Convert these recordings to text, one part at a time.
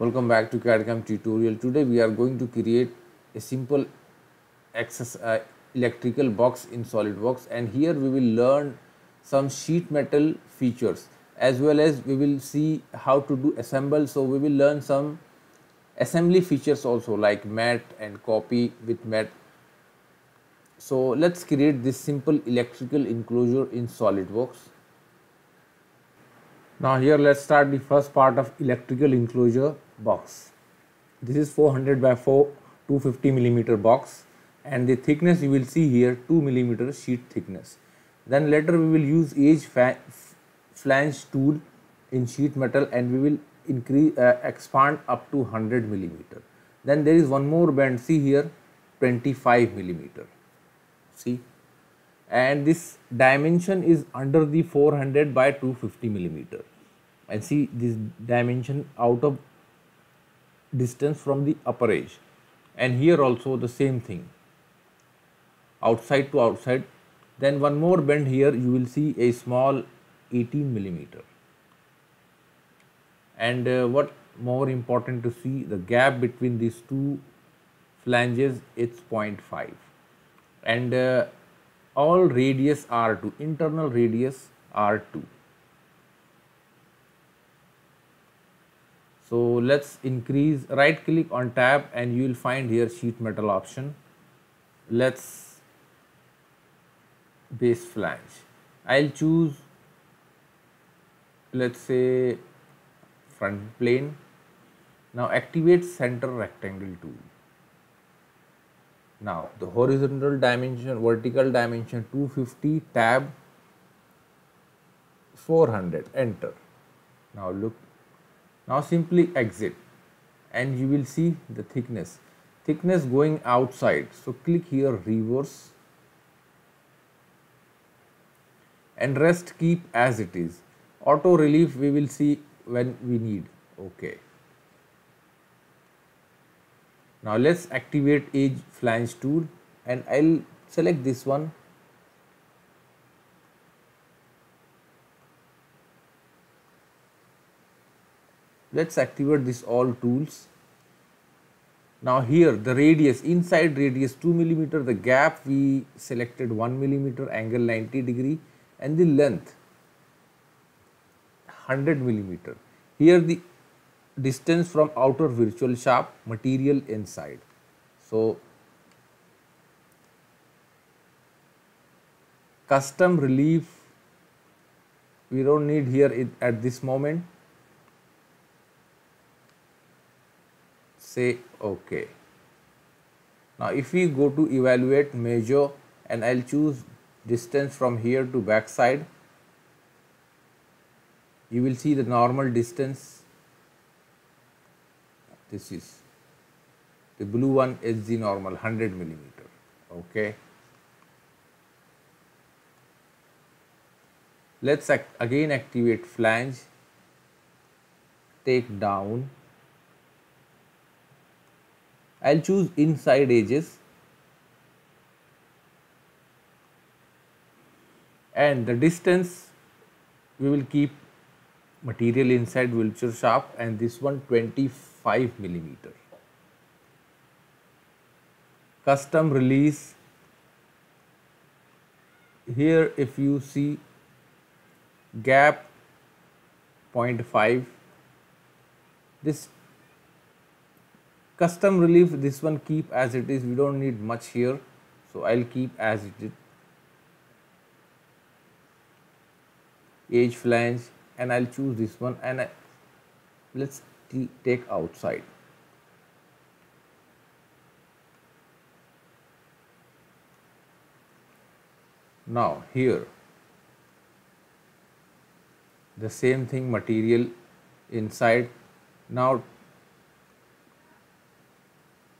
Welcome back to CAD/CAM tutorial. Today we are going to create a simple access uh, electrical box in SolidWorks and here we will learn some sheet metal features as well as we will see how to do assemble. So we will learn some assembly features also like mate and copy with mate. So let's create this simple electrical enclosure in SolidWorks. Now here let's start the first part of electrical enclosure box. This is 400 by 4 250 millimeter box and the thickness you will see here 2 millimeter sheet thickness. Then later we will use edge flange tool in sheet metal and we will increase uh, expand up to 100 millimeter. Then there is one more band see here 25 millimeter. See and this dimension is under the 400 by 250 millimeter. And see this dimension out of distance from the upper edge. And here also the same thing. Outside to outside. Then one more bend here you will see a small 18 millimeter. And uh, what more important to see the gap between these two flanges it's 0.5 and uh, all radius R2 internal radius R2 so let's increase right click on tab and you will find here sheet metal option. Let's base flange. I'll choose let's say front plane. Now activate center rectangle tool now the horizontal dimension, vertical dimension 250 tab 400 enter. Now look. Now simply exit. And you will see the thickness. Thickness going outside. So click here reverse. And rest keep as it is. Auto relief we will see when we need. Okay now let's activate edge flange tool and I'll select this one. Let's activate this all tools. Now here the radius inside radius 2 millimeter the gap we selected 1 millimeter angle 90 degree and the length 100 millimeter. Here the distance from outer virtual sharp material inside. So, custom relief we do not need here at this moment say ok. Now, if we go to evaluate measure and I will choose distance from here to back side you will see the normal distance this is the blue one is the normal 100 millimeter okay? Let's act again activate flange take down. I'll choose inside edges. And the distance we will keep material inside virtual sharp and this one 25 millimeter. Custom relief. Here if you see gap 0.5 this custom relief this one keep as it is. We don't need much here so I'll keep as it is. Edge flange and I'll choose this one. And I, let's take outside. Now here the same thing material inside. Now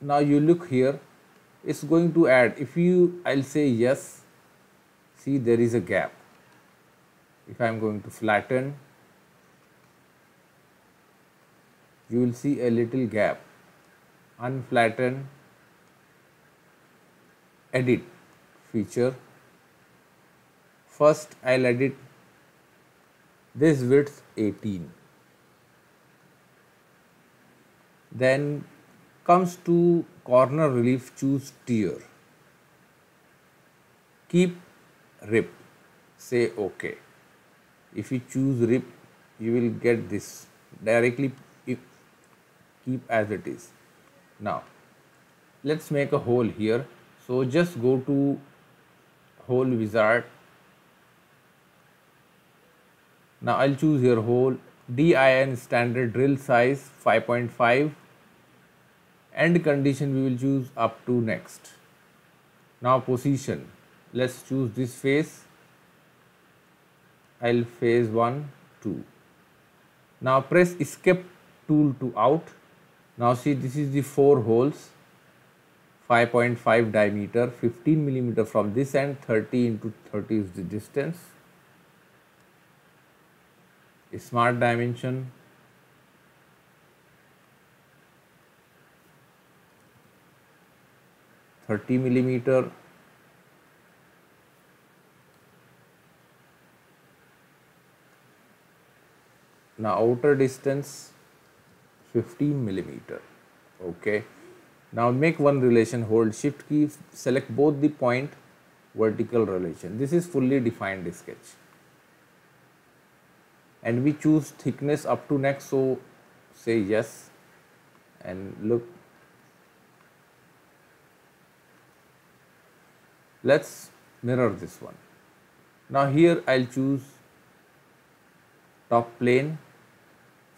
now you look here it's going to add. If you I'll say yes see there is a gap. If I am going to flatten you will see a little gap. Unflatten edit feature. First I'll edit this width 18 then comes to corner relief choose tear keep rip say ok if you choose rip you will get this directly keep as it is. Now let's make a hole here. So just go to hole wizard. Now I'll choose here hole. DIN standard drill size 5.5 end condition we will choose up to next. Now position. Let's choose this face. I'll phase 1 2 now press escape tool to out now see this is the four holes. 5.5 diameter 15 millimeter from this end 30 into 30 is the distance. Smart dimension. Thirty millimeter. Now outer distance 15 millimeter okay? Now make one relation hold shift key select both the point vertical relation. This is fully defined sketch. And we choose thickness up to next so say yes. And look. Let's mirror this one. Now here I'll choose top plane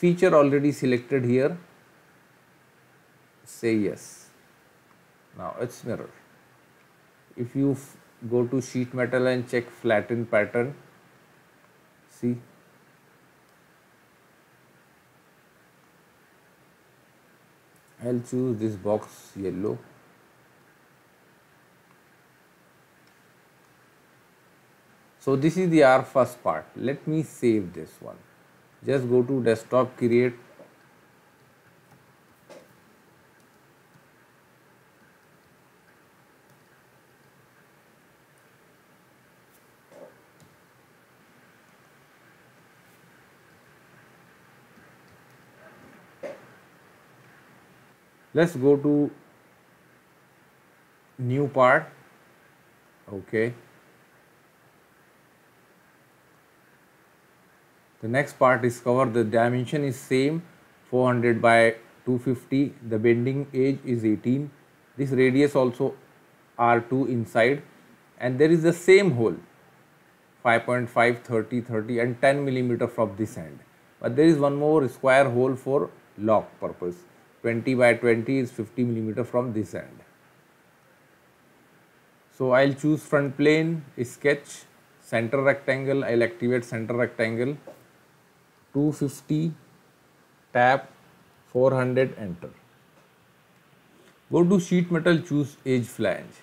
feature already selected here say yes. Now it's mirror. If you go to sheet metal and check flatten pattern see? I'll choose this box yellow. So this is the our first part. Let me save this one just go to desktop create. Let's go to new part. Okay the next part is covered the dimension is same 400 by 250 the bending edge is 18 this radius also r2 inside and there is the same hole 5.5 30 30 and 10 millimeter from this end. But there is one more square hole for lock purpose 20 by 20 is 50 millimeter from this end. So I'll choose front plane, sketch, center rectangle, I'll activate center rectangle, 250, tap, 400, enter. Go to sheet metal, choose edge flange.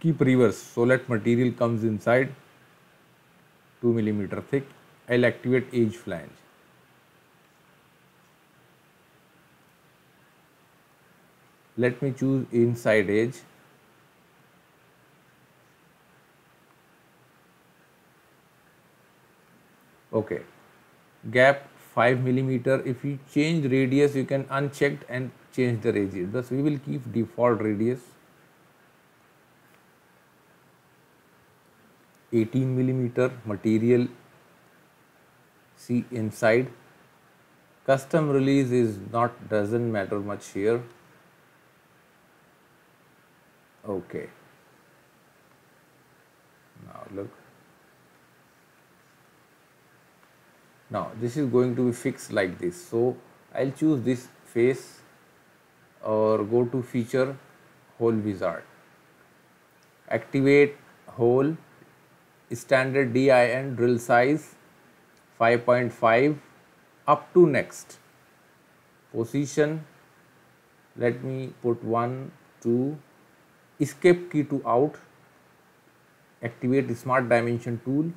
Keep reverse, so let material comes inside, 2 millimeter thick. I'll activate edge flange. let me choose inside edge okay. Gap 5 millimeter if you change radius you can unchecked and change the radius. Thus we will keep default radius 18 millimeter material see inside. Custom relief is not doesn't matter much here. Okay. Now look now this is going to be fixed like this. So I'll choose this face or go to feature hole wizard. Activate hole standard DIN drill size 5.5 up to next. Position let me put 1 2 escape key to out activate the smart dimension tool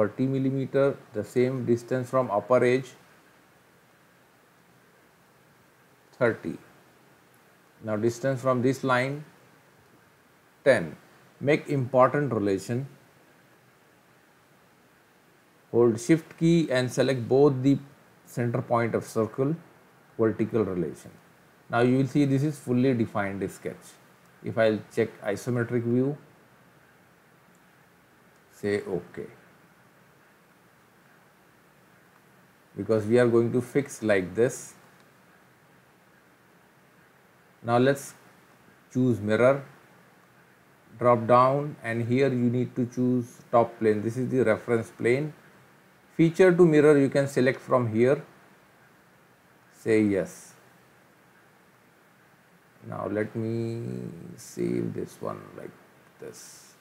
30 millimeter the same distance from upper edge 30 now distance from this line 10 make important relation hold shift key and select both the center point of circle vertical relation. Now you will see this is fully defined sketch. If I will check isometric view, say OK. Because we are going to fix like this. Now let's choose mirror drop down and here you need to choose top plane. This is the reference plane. Feature to mirror you can select from here. Say yes. Now let me save this one like this.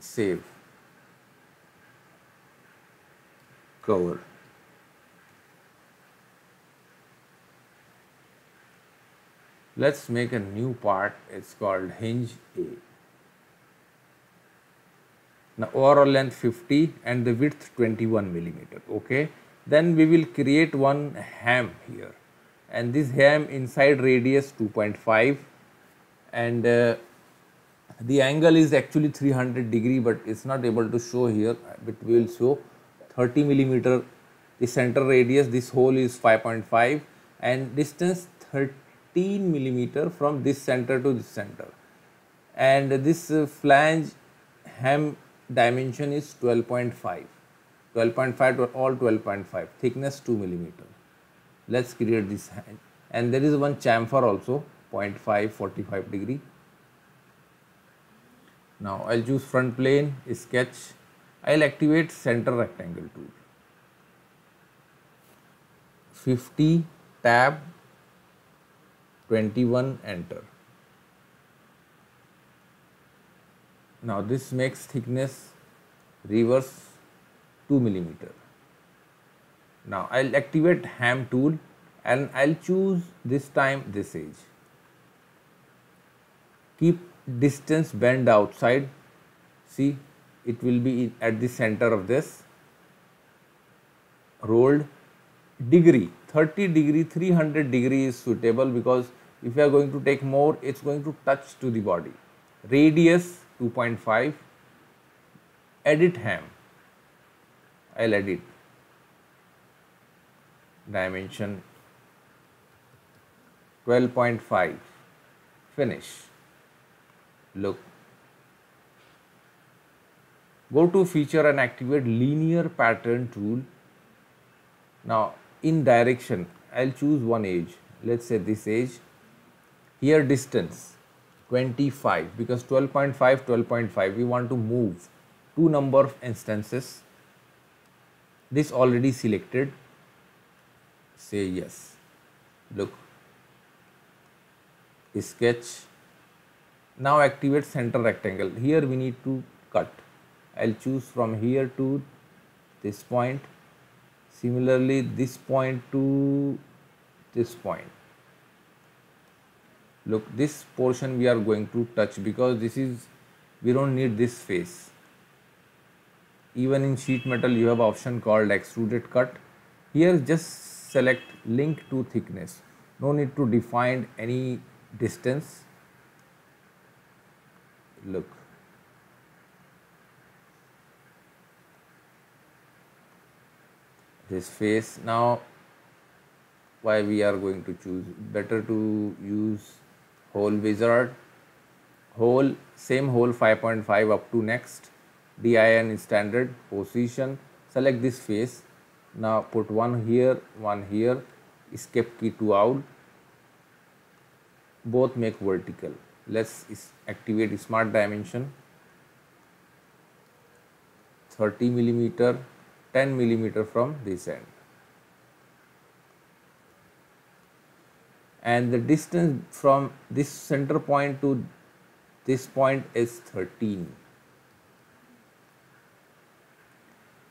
Save cover let's make a new part. It's called hinge A. Now overall length 50 and the width 21 millimeter okay? Then we will create one hem here. And this hem inside radius 2.5 and uh, the angle is actually 300 degree but it's not able to show here but we will show 30 millimeter the center radius this hole is 5.5 and distance 13 millimeter from this center to this center. And this uh, flange hem dimension is 12.5 12.5 to all 12.5 thickness 2 millimeter. Let's create this hand and there is one chamfer also 0.5 45 degree. Now I'll choose front plane sketch I'll activate center rectangle tool 50 tab 21 enter. Now this makes thickness reverse 2 millimeter. Now I'll activate hem tool and I'll choose this time this edge. Keep distance bend outside. See it will be at the center of this rolled degree. 30 degree 300 degree is suitable because if you are going to take more it's going to touch to the body. Radius 2.5 edit hem. I'll edit. Dimension 12.5 finish. Look go to feature and activate linear pattern tool. Now in direction I'll choose one edge. Let's say this edge. Here distance 25 because 12.5 12.5 we want to move two number of instances. This already selected. Say yes. Look. Sketch. Now activate center rectangle. Here we need to cut I'll choose from here to this point. Similarly this point to this point. Look this portion we are going to touch because this is we don't need this face even in sheet metal you have option called extruded cut. Here just select link to thickness. No need to define any distance. Look this face. Now why we are going to choose? Better to use hole wizard. Hole same hole 5.5 up to next. DIN standard position. Select this face. Now put one here one here. Escape key to out. Both make vertical. Let's activate smart dimension. 30 millimeter 10 millimeter from this end. And the distance from this center point to this point is 13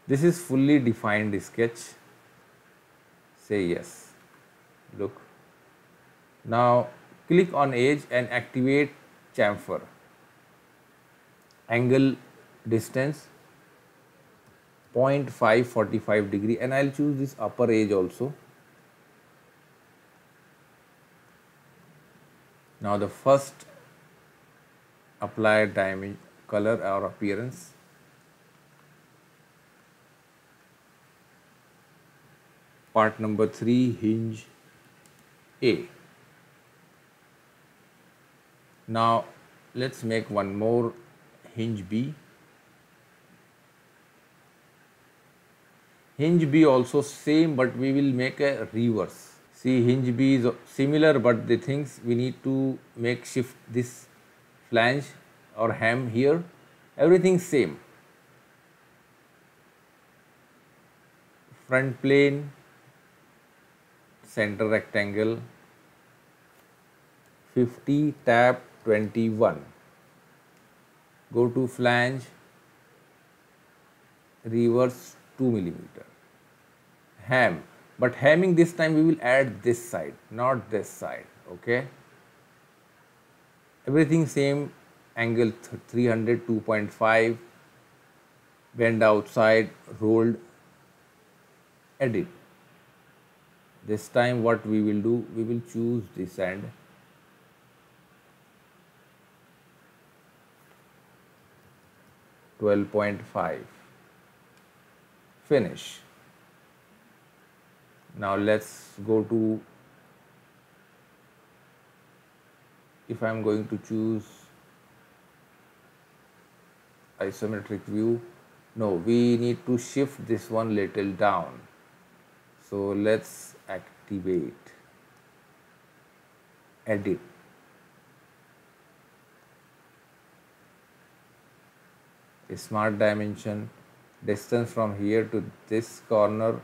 this is fully defined sketch. Say yes. Look. Now click on edge and activate chamfer. Angle distance 0.545 degree and I'll choose this upper edge also. Now the first applied diamond color or appearance part number 3 hinge A. Now let's make one more hinge B. Hinge B also same but we will make a reverse. See hinge B is similar but the things we need to make shift this flange or hem here everything same. Front plane center rectangle 50 tap 21 go to flange reverse 2 millimeter. Hem. But hemming this time we will add this side not this side okay? Everything same angle 300 2.5 bend outside rolled edit. This time what we will do we will choose this end. 12.5 finish. Now let's go to if I'm going to choose isometric view no we need to shift this one little down. So let's activate edit. A smart dimension distance from here to this corner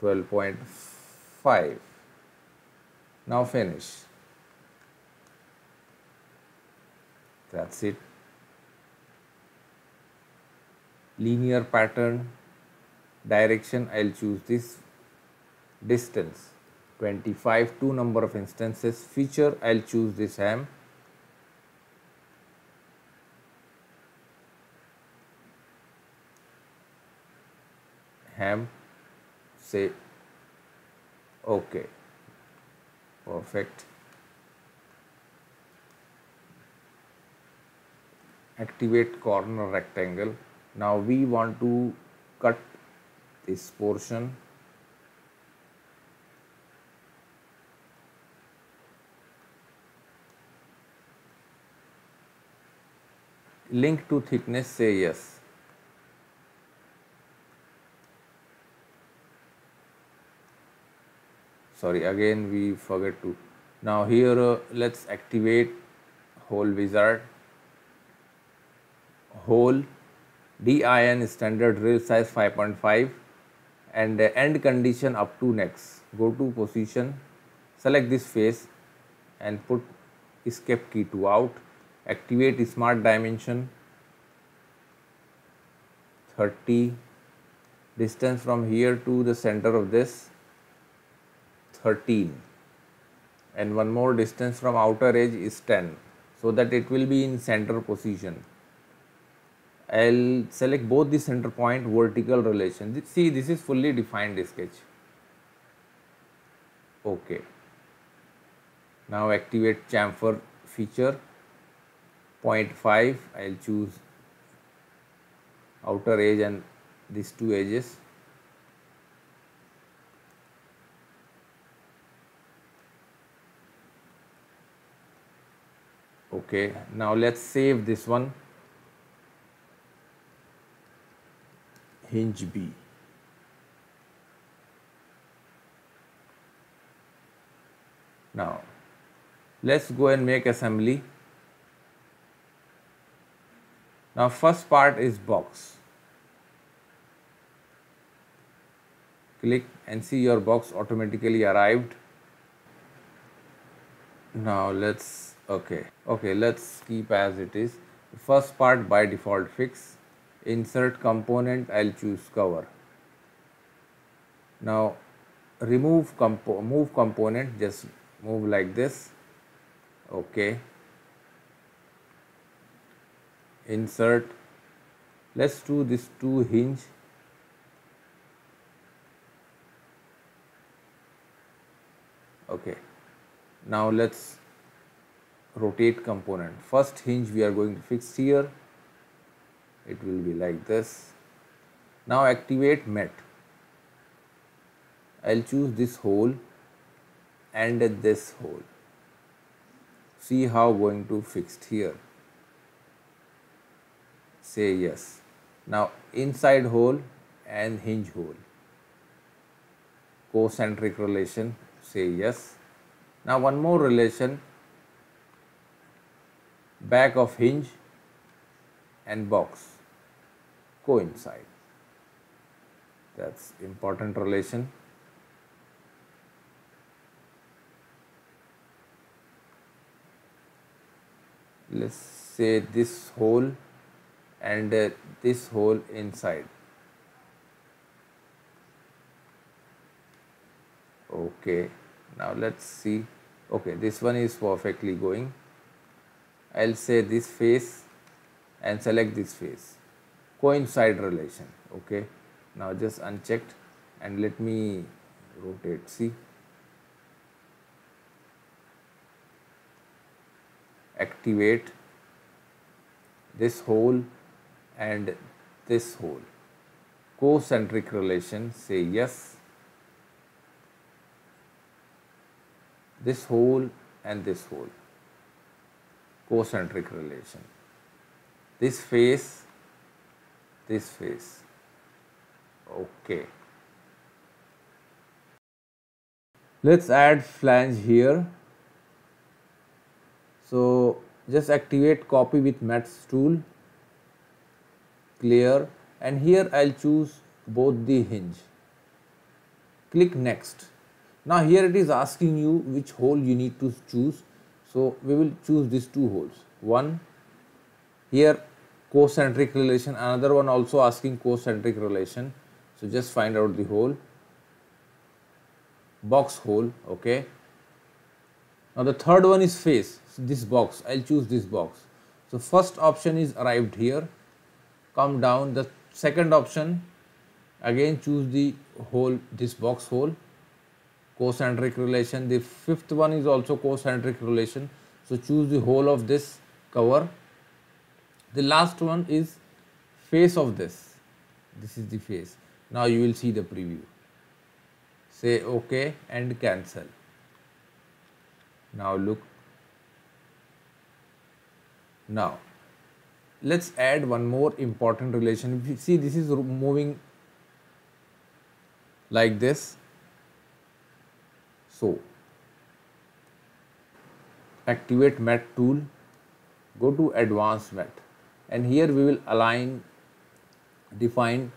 12.5 now finish. That's it. Linear pattern direction I'll choose this distance. 25 two number of instances. Feature I'll choose this hem hem say okay. Perfect. Activate corner rectangle. Now we want to cut this portion. Link to thickness say yes sorry again we forget to. Now here uh, let's activate hole wizard. Hole DIN standard drill size 5.5 and uh, end condition up to next. Go to position select this face and put escape key to out. Activate smart dimension 30 distance from here to the center of this 13 and one more distance from outer edge is 10 so that it will be in center position. I'll select both the center point vertical relation. See this is fully defined sketch. Okay. Now activate chamfer feature 0.5 I'll choose outer edge and these two edges okay now let's save this one. Hinge B. Now let's go and make assembly. Now first part is box. Click and see your box automatically arrived. Now let's okay okay let's keep as it is. First part by default fix. Insert component I'll choose cover. Now remove compo move component just move like this. Okay. Insert. Let's do this two hinge. Okay. Now let's rotate component. First hinge we are going to fix here. It will be like this. Now activate mate. I'll choose this hole and this hole. See how going to fixed here. Say yes. Now inside hole and hinge hole. Concentric relation say yes. Now one more relation back of hinge and box coincide. That's important relation. Let's say this hole and uh, this hole inside. Okay, now let's see. Okay, this one is perfectly going. I'll say this face and select this face. Coincide relation okay? Now just unchecked and let me rotate see? Activate this hole and this hole. Concentric relation say yes. This hole and this hole concentric relation this face this face okay. Let's add flange here. So just activate copy with mate tool. Clear. And here I'll choose both the hinge. Click next. Now here it is asking you which hole you need to choose so we will choose these two holes. One here concentric relation. Another one also asking concentric relation. So just find out the hole. Box hole okay. Now the third one is face. So this box. I'll choose this box. So first option is arrived here. Come down. The second option again choose the hole this box hole concentric relation. The fifth one is also concentric relation. So choose the hole of this cover. The last one is face of this. This is the face. Now you will see the preview. Say ok and cancel. Now look. Now let's add one more important relation. See this is moving like this so activate mate tool go to advanced mate and here we will align define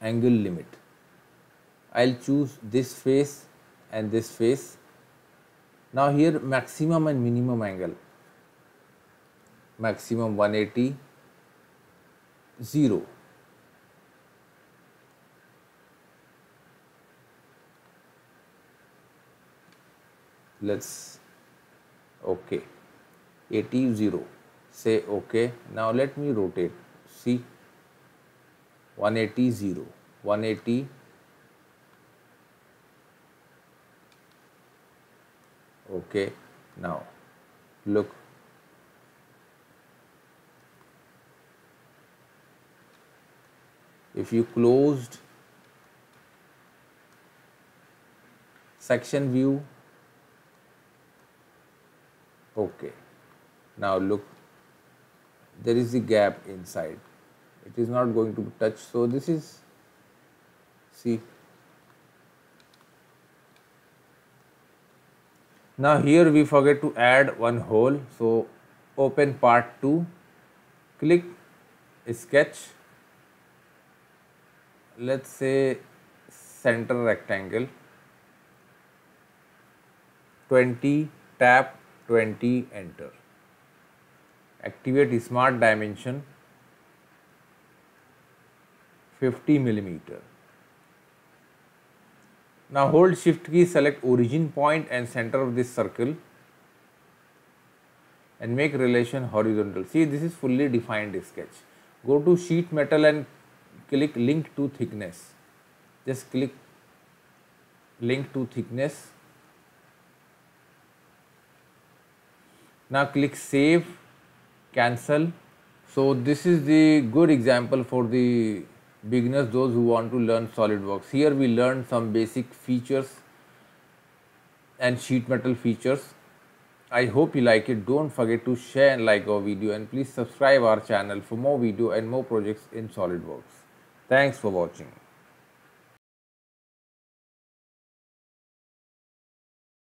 angle limit. I'll choose this face and this face. Now here maximum and minimum angle. Maximum 180 0 let's okay 80 0 say ok now let me rotate see 180 0 180 okay now look if you closed section view okay. Now look there is the gap inside. It is not going to touch so this is see. Now here we forget to add one hole. So open part 2 click sketch. Let's say center rectangle. 20 tap 20 enter activate smart dimension 50 millimeter. Now hold shift key select origin point and center of this circle and make relation horizontal. See this is fully defined sketch. Go to sheet metal and click link to thickness. Just click link to thickness. Now click save cancel. So this is the good example for the beginners those who want to learn SolidWorks. Here we learned some basic features and sheet metal features. I hope you like it. Don't forget to share and like our video and please subscribe our channel for more video and more projects in SolidWorks. Thanks for watching.